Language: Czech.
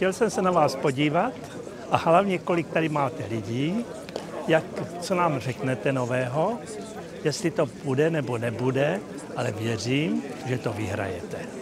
chtěl jsem se na vás podívat a hlavně, kolik tady máte lidí, jak, co nám řeknete nového, jestli to bude nebo nebude, ale věřím, že to vyhrajete.